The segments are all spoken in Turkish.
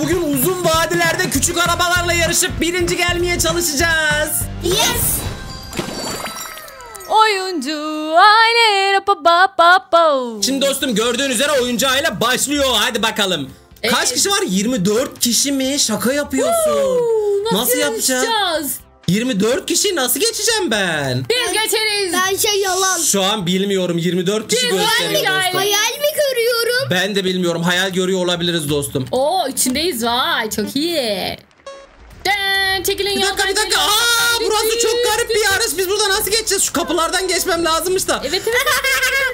bugün uzun vadilerde küçük arabalarla yarışıp birinci gelmeye çalışacağız. Yes. Oyuncu aile pa pa pa pa. Şimdi dostum gördüğün üzere oyuncu aile başlıyor. Hadi bakalım. Kaç Evet. kişi var? 24 kişi mi? Şaka yapıyorsun. nasıl yapacağız? yarışacağız? 24 kişi nasıl geçeceğim ben? Biz geçeriz. Ben şey yalan. Şu an bilmiyorum 24 kişi Biz gösteriyor hayal- mi? Ben de bilmiyorum. Hayal görüyor olabiliriz dostum. Oo içindeyiz vay çok iyi. Den, çekilin Bir dakika bir dakika. Aa burası çok garip bir yarış. Biz burada nasıl geçeceğiz? Şu kapılardan geçmem lazımmış da. Evet evet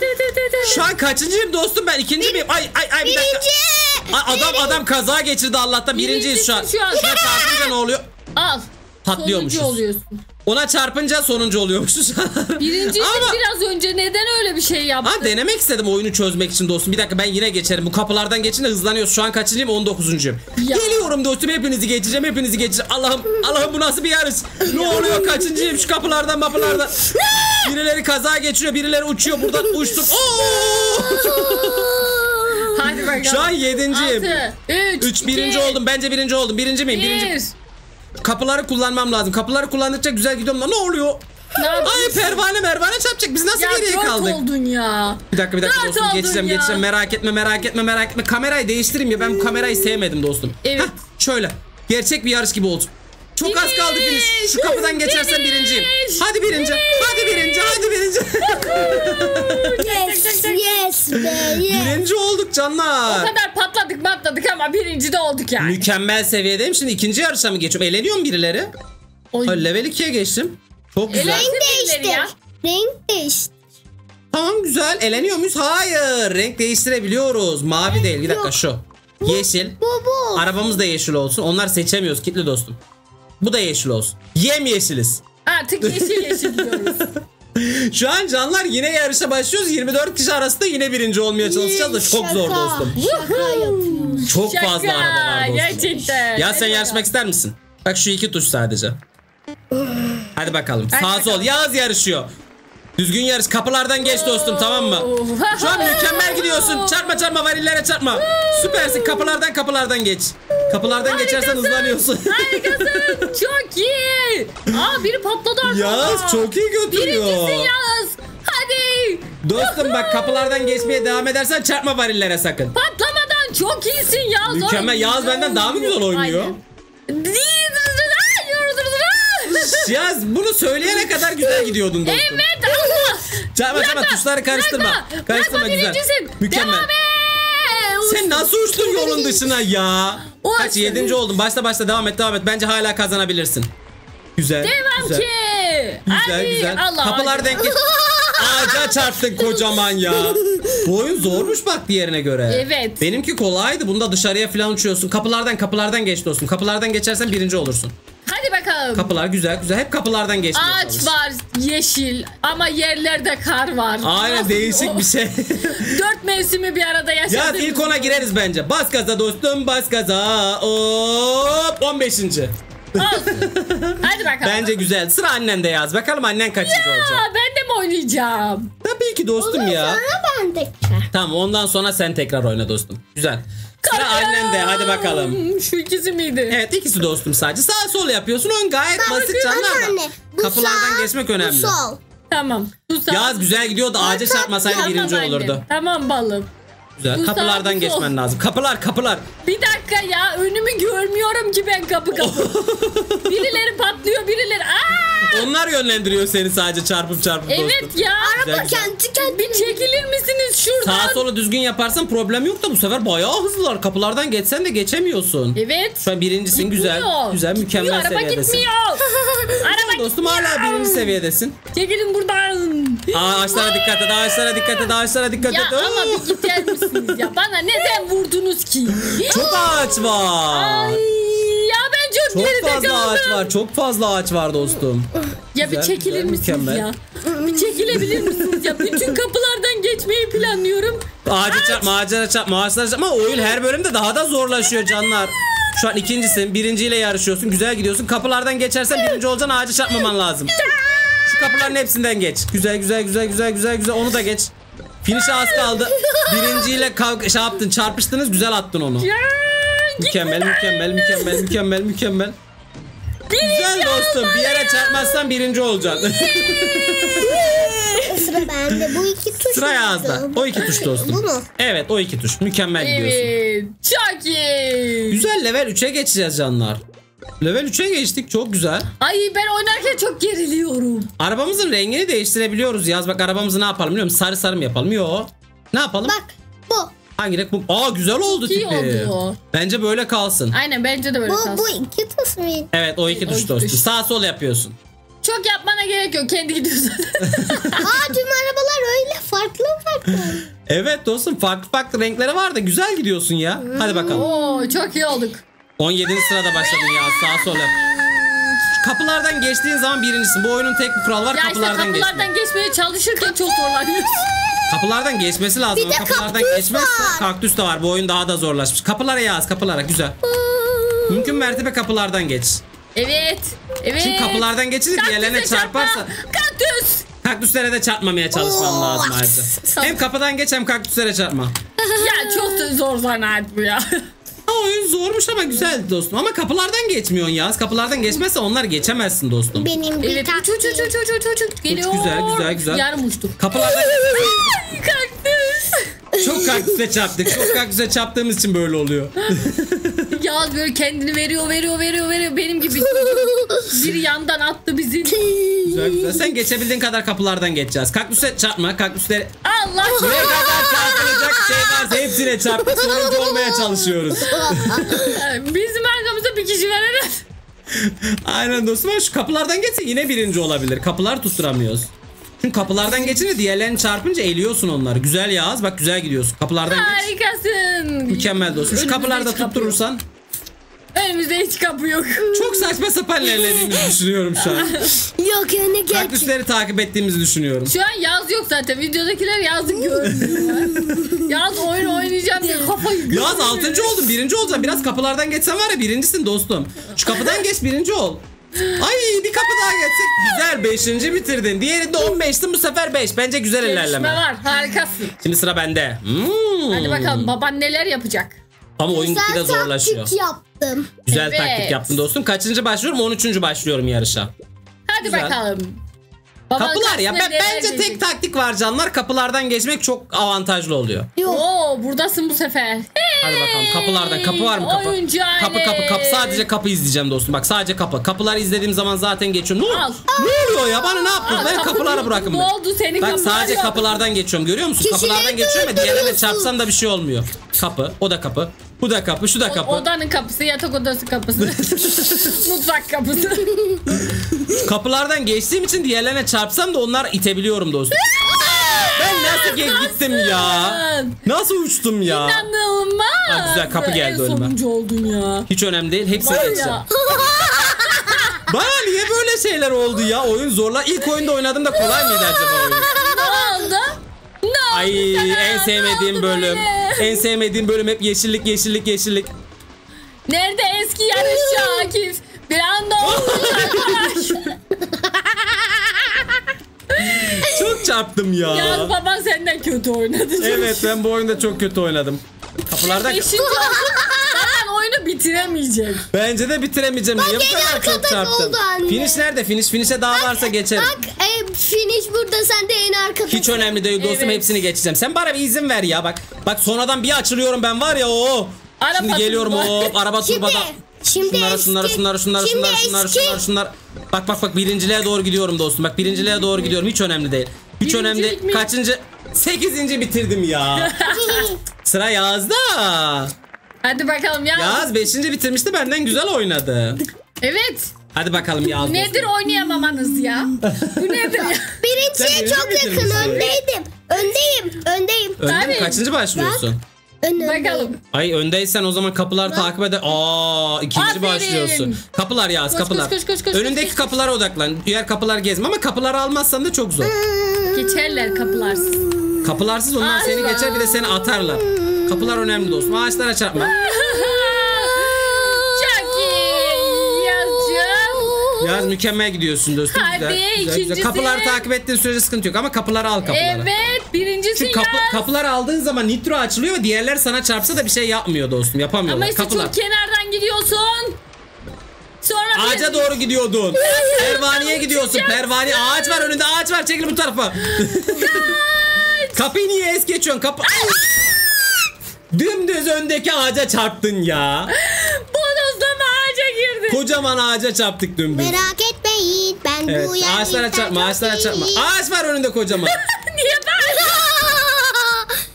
evet evet evet evet. Şu an kaçıncıyım dostum ben? İkinci miyim? Ay ay ay bir dakika. Birinci. Ay, adam adam kaza geçirdi Allah'tan. Birinciyiz şu an. Şu an. Şuna çarpınca ne oluyor? Al. Patlıyormuşuz. Sonuncu oluyorsun. Ona çarpınca sonuncu oluyormuşuz. Birinciydik Ama biraz önce neden öyle bir şey yaptın? Ha denemek istedim oyunu çözmek için dostum. Bir dakika ben yine geçerim. Bu kapılardan geçince hızlanıyoruz. Şu an kaçıncıyım? 19'uncuyum. Ya. Geliyorum dostum hepinizi geçeceğim. Hepinizi geçeceğim. Allah'ım Allah'ım bu nasıl bir yarış? Ne oluyor? Kaçıncıyım? Şu kapılardan kapılardan. Birileri kaza geçiriyor. Birileri uçuyor. Buradan uçtum. Oo! Hadi bakalım. Şu an yedinciyim. 6, 3, 3 birinci oldum. Bence birinci oldum. Birinci miyim? Birinci. 1. Kapıları kullanmam lazım. Kapıları kullandıkça güzel gidiyorum. Lan ne oluyor? Ne Ay pervane mervane çarpacak. Biz nasıl Ya geriye kaldık? oldun ya. Bir dakika bir dakika Dört dostum geçeceğim ya. geçeceğim merak etme merak etme merak etme kamerayı değiştireyim ya ben bu kamerayı sevmedim dostum. Evet. Hah, şöyle gerçek bir yarış gibi oldu. Çok az kaldı finish. Şu kapıdan geçersen Finish. birinciyim. Hadi birinci. Hadi birinci. Hadi birinci. Yes. Yes be. Yes. birinci olduk O canlar. kadar patladık patladık ama birinci de olduk yani. Mükemmel seviyedeyim. Şimdi ikinci yarışa mı geçiyorum? Eğleniyor mu birileri? Oy. Ha, level 2'ye geçtim. Çok güzel. Renk değiştir. Renk değiştir. Tamam güzel. Eleniyor muyuz? Hayır. Renk değiştirebiliyoruz. Mavi değil. Bir dakika yok. şu. Yeşil. Bu bu. Arabamız da yeşil olsun. Onlar seçemiyoruz kitli dostum. Bu da yeşil olsun. Yem yeşiliz. Artık yeşil yeşil diyoruz. Şu an canlar yine yarışa başlıyoruz. 24 kişi arasında yine birinci olmaya çalışacağız da çok zor Şaka. dostum. Şaka. Çok Şaka, fazla araba var dostum. Gerçekten. Ya Hadi sen yarışmak bakalım. ister misin? Bak şu iki tuş sadece. Hadi bakalım. Hadi Sağ bakalım. sol. Yağız yarışıyor. Düzgün yarış. Kapılardan geç dostum tamam mı? Şu an mükemmel gidiyorsun. Çarpma çarpma varillere çarpma. Süpersin. Kapılardan kapılardan geç. Kapılardan geçersen hızlanıyorsun. Harikasın. Çok iyi. Aa biri patladı arkada. Yağız çok iyi götürüyor. Birincisin Yağız. Hadi. Dostum bak kapılardan geçmeye devam edersen çarpma varillere sakın. Patlamadan çok iyisin Yağız. Mükemmel. Ay, Yağız benden daha mı güzel oynuyor? Yağız bunu söyleyene kadar güzel gidiyordun dostum. Evet Allah. Çarpma çarpma tuşları karıştırma. Bırakma. Karıştırma Bırakma güzel. birincisin. Mükemmel. Devam et. Sen nasıl uçtun yolun dışına ya? O Kaç yedinci oldun? Başla başla devam et devam et. Bence hala kazanabilirsin. Güzel. Devam güzel. ki. Güzel Hadi. güzel. Allah Kapılar hadi. denk. Ağaca çarptın kocaman ya. Bu oyun zormuş bak diğerine göre. Evet. Benimki kolaydı. Bunda dışarıya falan uçuyorsun. Kapılardan kapılardan geç dostum. Kapılardan geçersen birinci olursun. Hadi bakalım. Kapılar güzel güzel. Hep kapılardan geçmeye Ağaç çalış. var yeşil ama yerlerde kar var. Aynen Nasıl değişik o? bir şey. Dört mevsimi bir arada ya yaşadık. ilk ona gireriz bence. Bas gaza dostum bas gaza. Hop 15. Olsun. Hadi bakalım. Bence güzel. Sıra annende yaz. Bakalım annen kaçıncı olacak. Oynayacağım? Tabii ki dostum ya. Sonra ben de. Tamam ondan sonra sen tekrar oyna dostum. Güzel. Sıra Kaçıyorum. annende hadi bakalım. Şu ikisi miydi? Evet ikisi dostum sadece. Sağ sol yapıyorsun. Oyun gayet basit canlar da. Anne, bu Kapılardan sağ, geçmek önemli. Bu sol. Tamam. Bu sağ. Yaz güzel gidiyordu. Ağaca çarpmasaydı Tamam birinci annem. olurdu. Tamam balım. Güzel. Bu sağ, Kapılardan bu geçmen sol. lazım. Kapılar kapılar. Bir dakika ya önümü görmüyorum ki ben kapı kapı. birileri patlıyor birileri. Aa! Onlar yönlendiriyor seni sadece çarpıp çarpıp Evet dostum. ya. Güzel, güzel. Kendi kendine. Bir çekilir misiniz şuradan? Sağa sola düzgün yaparsan problem yok da bu sefer bayağı hızlılar. Kapılardan geçsen de geçemiyorsun. Evet. Şu an birincisin güzel. Gitmiyor. Güzel Gitmiyor, mükemmel araba seviyedesin. gitmiyor. araba Dostum gitmiyor. hala birinci seviyedesin. Çekilin buradan. Ağaçlara dikkat et, ağaçlara dikkat et, ağaçlara dikkat Ya et. ama Oo! bir gider misiniz ya? Bana neden vurdunuz ki? Çok ağaç var. Ay ya çok, fazla kaldım. ağaç var. Çok fazla ağaç var dostum. Ya Güzel, bir çekilir güzel, misiniz mükemmel. ya? Bir çekilebilir misiniz ya? Bütün kapılardan geçmeyi planlıyorum. Ağaca çarpma, ağaca çarpma, ağaçlara çarpma. Ama oyun her bölümde daha da zorlaşıyor canlar. Şu an ikincisin. Birinciyle yarışıyorsun. Güzel gidiyorsun. Kapılardan geçersen birinci olacaksın. Ağaca çarpmaman lazım. Şu kapıların hepsinden geç. Güzel güzel güzel güzel güzel güzel. Onu da geç. Finish'e az kaldı. Birinciyle kavga şey yaptın. Çarpıştınız. Güzel attın onu. Mükemmel, mükemmel, mükemmel, mükemmel, mükemmel. Güzel dostum. Bir yere çarpmazsan birinci olacaksın. Sıra bende. Bu iki tuş. Sıra? Yaz'da. O iki tuş dostum. Bu mu? Evet o iki tuş. Mükemmel gidiyorsun. Evet. Çok iyi. Güzel level 3'e geçeceğiz canlar. Level 3'e geçtik çok güzel. Ay ben oynarken çok geriliyorum. Arabamızın rengini değiştirebiliyoruz Yaz. Bak arabamızı ne yapalım biliyor musun? Sarı sarı mı yapalım? Yo. Ne yapalım? Bak bu. Hangi renk bu? Aa güzel oldu iyi tipi. oldu. Bence böyle kalsın. Aynen bence de böyle Bu, kalsın. bu iki tuş muydu? Evet o iki O tuş iki tuş. Sağ sol yapıyorsun. Çok yapmana gerek yok. Kendi gidiyorsun. Aa tüm arabalar öyle farklı farklı. Evet dostum farklı farklı renkleri var da güzel gidiyorsun ya. Hadi bakalım. Oo çok iyi olduk. 17. sırada başladın ya sağ sol yap. Kapılardan geçtiğin zaman birincisin. Bu oyunun tek bir kuralı var Ya işte kapılardan, kapılardan geçmek. geçmeye çalışırken çok zorlanıyorsun. Kapılardan geçmesi lazım. Bir de kapılardan kaktüs geçmezse var. kaktüs de var. Bu oyun daha da zorlaşmış. Kapılara yaz kapılara güzel. Mümkün mertebe kapılardan geç. Evet. Evet. Çünkü kapılardan geçince Kaktüse diğerlerine çarpma. çarparsa Kaktüs. kaktüslere de çarpmamaya çalışman Oo. lazım ayrıca. Hem kapıdan geç hem kaktüslere çarpma. ya çok da zor zanaat bu ya. Ha, oyun zormuş ama güzeldi dostum. Ama kapılardan geçmiyorsun yaz. Kapılardan geçmezse onlar geçemezsin dostum. Benim bir evet. Uç uç uç uç uç uç uç. Geliyor. güzel, güzel, güzel. Yarım uçtuk. Kapılardan Ay, Kaktüs. çok kaktüse çarptık. Çok kaktüse çarptığımız için böyle oluyor. Yaz böyle kendini veriyor veriyor veriyor veriyor. Benim gibi biri yandan attı bizi. Güzel güzel. Sen geçebildiğin kadar kapılardan geçeceğiz. Kaktüse çarpma. Kaktüsleri Allah. ne kadar çarpılacak şey varsa hepsine çarpıp sonuncu olmaya çalışıyoruz. Bizim arkamızda bir kişi var. Aynen dostum şu kapılardan geçse yine birinci olabilir. Kapılar tutturamıyoruz. Çünkü kapılardan geçince diğerlerini çarpınca eliyorsun onları. Güzel yaz bak güzel gidiyorsun. Kapılardan geç. Harikasın. Mükemmel dostum. Şu Önümüzde kapılarda tutturursan Önümüzde hiç kapı yok. çok saçma sapan ilerlediğimizi düşünüyorum şu an. Yok yani geç. Kaktüsleri takip ettiğimizi düşünüyorum. Şu an yaz yok zaten. Videodakiler yazı görmüyorlar. yaz oyun oynayacağım diye kafayı Yaz altıncı oldun birinci olacaksın. Biraz kapılardan geçsen var ya birincisin dostum. Şu kapıdan geç birinci ol. Ay bir kapı daha geçsek güzel beşinci bitirdin. Diğerinde 15'tin bu sefer 5. Bence güzel Gelişme ilerleme. var. Harikasın. Şimdi sıra bende. Hmm. Hadi bakalım baban neler yapacak? Ama oyun gitgide zorlaşıyor. taktik yaptım. Güzel Evet. taktik yaptın dostum. Kaçıncı başlıyorum? 13. başlıyorum yarışa. Hadi Güzel. bakalım. Baban Kapılar ya. Ben, bence gelecek? tek taktik var canlar. Kapılardan geçmek çok avantajlı oluyor. Yok. Oo buradasın bu sefer. Hadi bakalım kapılardan kapı var mı kapı? Oyuncu Kapı kapı kapı sadece kapı izleyeceğim dostum bak sadece kapı. Kapıları izlediğim zaman zaten geçiyorum. Ne, Al. ne oluyor ya bana ne yaptın? Al, Ben kapı kapıları bırakın. Ne oldu senin Bak sadece yok. kapılardan geçiyorum görüyor musun? Kişileri Kapılardan geçiyorum diğerlerine durduruyorsun. çarpsam da bir şey olmuyor. Kapı o da kapı. Bu da kapı şu da kapı. Odanın kapısı, yatak odası kapısı. Mutfak kapısı. Kapılardan geçtiğim için diğerlerine çarpsam da onlar itebiliyorum dostum. ben nasıl ge- gittim ya? Nasıl uçtum ya? İnanılmaz. Ha, güzel, kapı geldi en önüme. sonuncu oldun ya. Hiç önemli değil. Hepsini Var geçeceğim. ya. Bana niye böyle şeyler oldu ya? Oyun zorla. İlk oyunda oynadığımda kolay mıydı acaba oyun? Ay en sevmediğim bölüm. En sevmediğim bölüm hep yeşillik yeşillik yeşillik. Nerede eski yarışçı Akif? Bir anda oldu. Çok çarptım ya. Yaz baban senden kötü oynadı. Evet ben bu oyunda çok kötü oynadım. Kapılardan Beşinci. Zaten oyunu bitiremeyecek. bence de bitiremeyeceğim. Niye bu en kadar çok çarptım? Finish nerede? Finish finish'e daha varsa geçerim. Bak burada sen de en arkada. Hiç önemli değil dostum Evet. hepsini geçeceğim. Sen bana bir izin ver ya bak. Bak sonradan bir açılıyorum ben var ya o. Araba Şimdi geliyorum hop araba turbada. şimdi Şunlara eski, şunlara şunlara şunlara şimdi şunlara şunlara eski. şunlara şunlara. Bak bak bak birinciliğe doğru gidiyorum dostum. Bak birinciliğe doğru gidiyorum. Hiç önemli değil. Hiç Birincilik önemli mi? Kaçıncı? Sekizinci bitirdim ya. Sıra Yaz'da. Hadi bakalım ya. Yaz beşinci bitirmişti benden güzel oynadı. Evet. Hadi bakalım. Bu nedir oynayamamanız ya? Bu nedir ya? Birinci çok yakın öndeydim. Öndeyim. Öndeyim. Önde mi? Kaçıncı başlıyorsun? Ön öndeyim. Bakalım. Ay öndeysen o zaman kapıları takip ede. Aa ikinci Aferin. başlıyorsun. Kapılar Yaz Koş, kapılar. koş, koş, koş, koş, Önündeki koş, koş. kapılara odaklan. Diğer kapılar gezme ama kapıları almazsan da çok zor. Geçerler kapılarsız. Kapılarsız onlar seni Allah. geçer bir de seni atarlar. Kapılar önemli dostum. Ağaçlara çarpma. yazcım. Yaz mükemmel gidiyorsun dostum. Hadi, güzel, güzel, güzel. ikincisi. Kapıları takip ettiğin sürece sıkıntı yok ama kapıları al kapıları. Evet Birincisin Şimdi kapı, ya. kapılar aldığın zaman nitro açılıyor ve diğerler sana çarpsa da bir şey yapmıyor dostum. Yapamıyorlar. Ama işte kapılar. çok kenardan gidiyorsun. Sonra bir- Ağaca doğru gidiyordun. Pervaneye gidiyorsun. Pervane ağaç var önünde ağaç var. Çekil bu tarafa. Kapıyı niye es geçiyorsun? Kapı... Dümdüz öndeki ağaca çarptın ya. Girdi. Kocaman ağaca çarptık dümdüz. Merak etmeyin ben Evet, bu ağaçlara yerlikten çarpma, ağaçlara çarpma. Ağaç var önünde kocaman. Niye ben?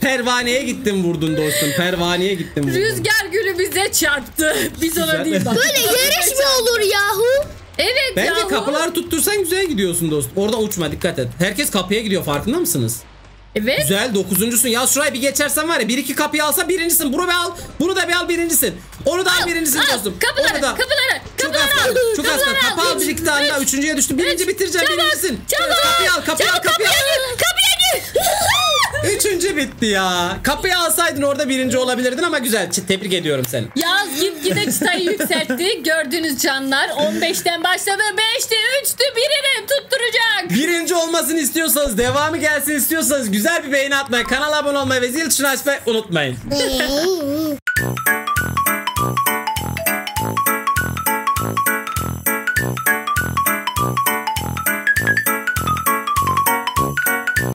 Pervaneye gittin vurdun dostum. Pervaneye gittin vurdun. Rüzgar gülü bize çarptı. Biz ona değil bak. Böyle yarış mı olur yahu? Evet Bence yahu. kapıları tuttursan güzel gidiyorsun dostum. Orada uçma dikkat et. Herkes kapıya gidiyor farkında mısınız? Evet. Güzel dokuzuncusun. Ya şurayı bir geçersen var ya bir iki kapıyı alsa birincisin. Bunu bir al. Bunu da bir al birincisin. Onu da al birincisin Al, dostum. kapıları, Onu da. kapıları, al. Çok az kaldı. al. Kapı al bir iki tane daha. üç, Üçüncüye düştü. Birinci bitireceğim çabuk, birincisin. Çabuk. Kapıyı al kapıyı al kapıyı al. Kapıya gir. Üçüncü bitti ya. Kapıyı alsaydın orada birinci olabilirdin ama güzel. Tebrik ediyorum seni. Yaz gitgide çıtayı yükseltti. Gördüğünüz canlar 15'ten başladı. 5'ti, 3'tü, birini tutturacak. Birinci olmasını istiyorsanız, devamı gelsin istiyorsanız güzel bir beğeni atmayı, kanala abone olmayı ve zil tuşunu açmayı unutmayın.